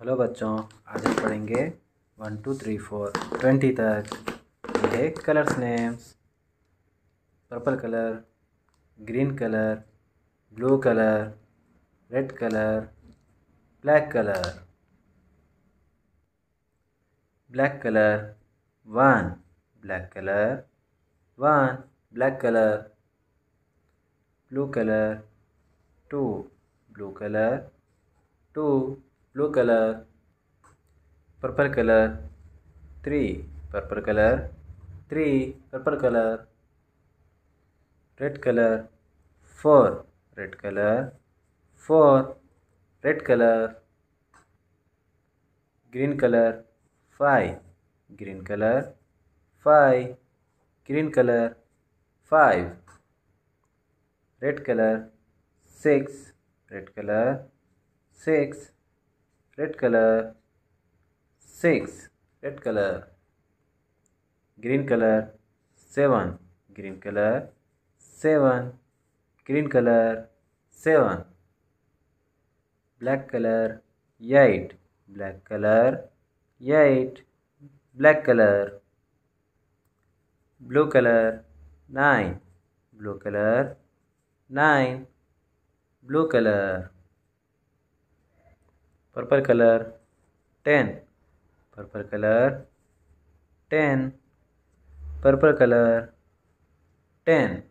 Hello बच्चों, आज हम पढ़ेंगे one, two, three, four, twenty तक। ये colours names, purple colour, green colour, blue colour, red colour, black colour. Black colour, one, black colour, one, black colour, blue colour, two, blue colour, two blue color purple color 3 purple color 3 purple color red color 4 red color 4 red color green color 5 green color 5 green color 5 red color 6 red color 6 red color 6 red color green color 7 green color 7 green color 7 black color 8 black color 8 black color blue color 9 blue color 9 blue color purple color 10 purple color 10 purple color 10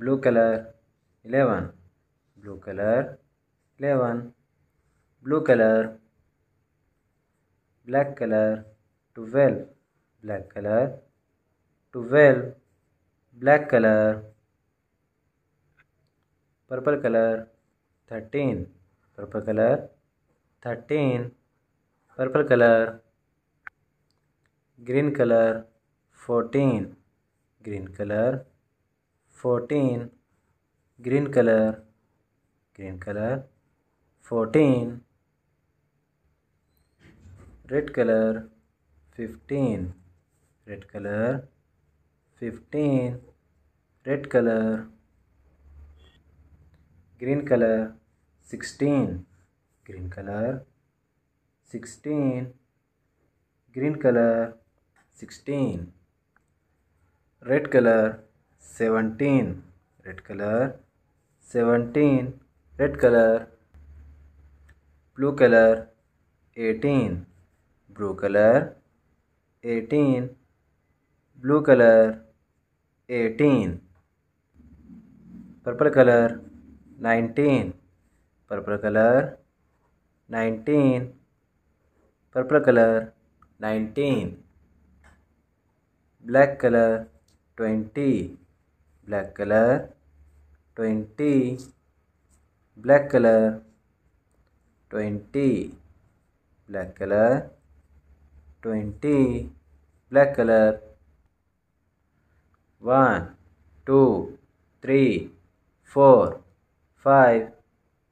blue color 11 blue color 11 blue color black color 12 black color 12 black color purple color 13 purple color 13 purple color green color 14 green color 14 green color green color 14 red color 15 red color 15 red color green color 16 green color 16 green color 16 red color 17 red color 17 red color blue color 18 blue color 18 blue color 18 purple color 19 purple color 19 purple color 19 black color 20 black color 20 black color 20 black color 20 black color 1 2 3 4 5